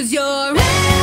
Cause you're